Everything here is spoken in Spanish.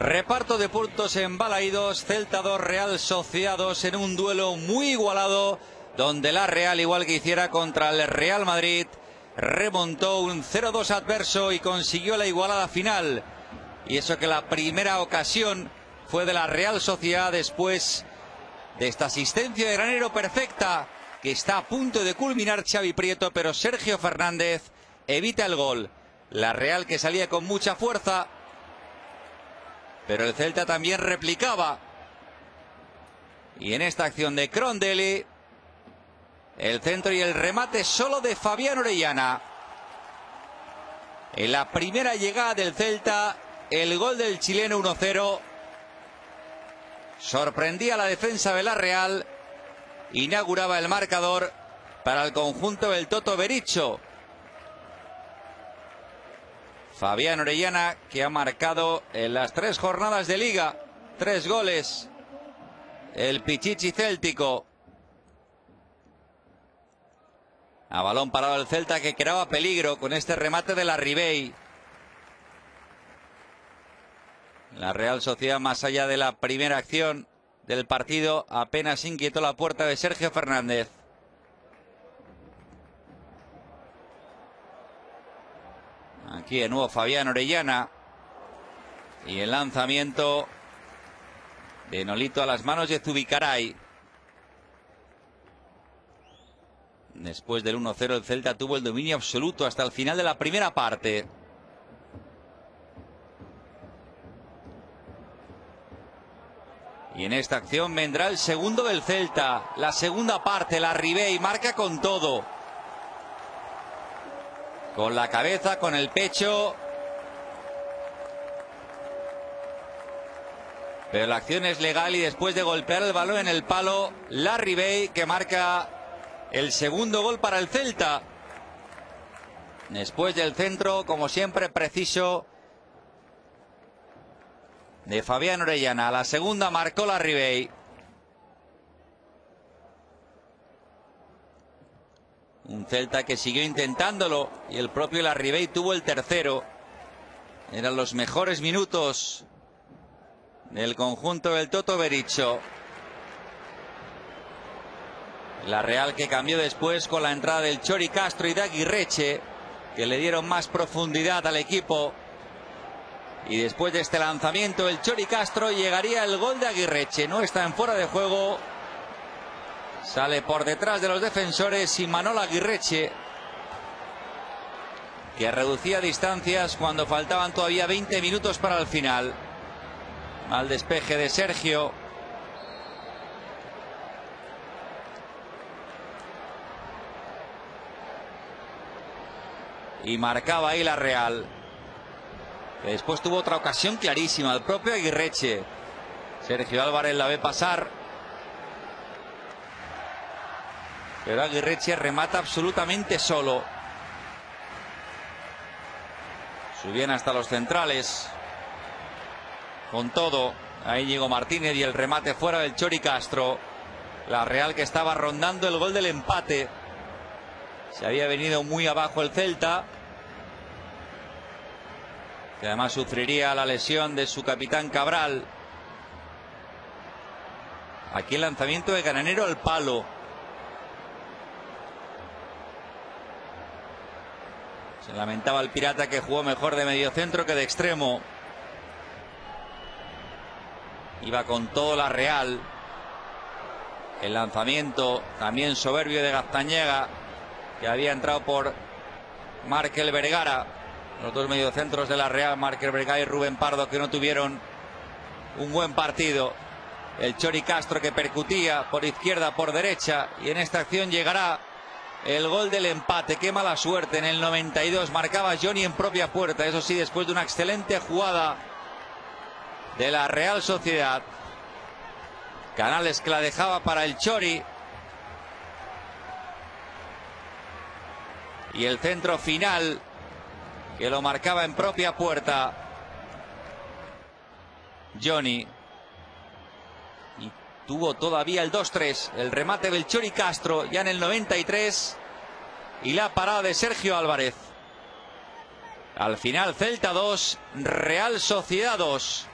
Reparto de puntos en Balaídos, Celta 2, Real Sociados en un duelo muy igualado, donde la Real, igual que hiciera contra el Real Madrid, remontó un 0-2 adverso y consiguió la igualada final. Y eso que la primera ocasión fue de la Real Sociedad después de esta asistencia de granero perfecta que está a punto de culminar Xavi Prieto, pero Sergio Fernández evita el gol. La Real que salía con mucha fuerza, pero el Celta también replicaba. Y en esta acción de Crondelli, el centro y el remate solo de Fabián Orellana. En la primera llegada del Celta, el gol del chileno 1-0. Sorprendía la defensa de la Real. Inauguraba el marcador para el conjunto del Toto Bericho. Fabián Orellana, que ha marcado en las tres jornadas de liga, tres goles. El Pichichi Céltico. A balón parado el Celta que creaba peligro con este remate de la Ribey. La Real Sociedad, más allá de la primera acción del partido, apenas inquietó la puerta de Sergio Fernández. Aquí de nuevo Fabián Orellana. Y el lanzamiento de Nolito a las manos de Zubicaray. Después del 1-0 el Celta tuvo el dominio absoluto hasta el final de la primera parte. Y en esta acción vendrá el segundo del Celta. La segunda parte, la Ribey marca con todo. Con la cabeza, con el pecho. Pero la acción es legal y después de golpear el balón en el palo, Larry Bay que marca el segundo gol para el Celta. Después del centro, como siempre, preciso de Fabián Orellana. La segunda marcó Larry Bay. Un Celta que siguió intentándolo y el propio Larribey tuvo el tercero. Eran los mejores minutos del conjunto del Toto Bericho. La Real que cambió después con la entrada del Chori Castro y de Aguirreche, que le dieron más profundidad al equipo. Y después de este lanzamiento, el Chori Castro llegaría el gol de Aguirreche. No está en fuera de juego Sale por detrás de los defensores y Manola Aguirreche, que reducía distancias cuando faltaban todavía 20 minutos para el final. Mal despeje de Sergio. Y marcaba ahí la Real. después tuvo otra ocasión clarísima, el propio Aguirreche. Sergio Álvarez la ve pasar. Pero Aguirreche remata absolutamente solo. Subían hasta los centrales. Con todo, ahí llegó Martínez y el remate fuera del Chori Castro. La Real que estaba rondando el gol del empate. Se había venido muy abajo el Celta. Que además sufriría la lesión de su capitán Cabral. Aquí el lanzamiento de Gananero al palo. Se lamentaba el Pirata que jugó mejor de medio centro que de extremo. Iba con todo la Real. El lanzamiento también soberbio de Gaztañega, que había entrado por Markel Vergara. Los dos mediocentros de la Real, Markel Vergara y Rubén Pardo, que no tuvieron un buen partido. El Chori Castro que percutía por izquierda, por derecha. Y en esta acción llegará el gol del empate. Qué mala suerte en el 92. Marcaba Johnny en propia puerta. Eso sí, después de una excelente jugada de la Real Sociedad. Canales que la dejaba para el Chori. Y el centro final que lo marcaba en propia puerta. Johnny Tuvo todavía el 2-3. El remate del Chori Castro ya en el 93. Y la parada de Sergio Álvarez. Al final Celta 2, Real Sociedad 2.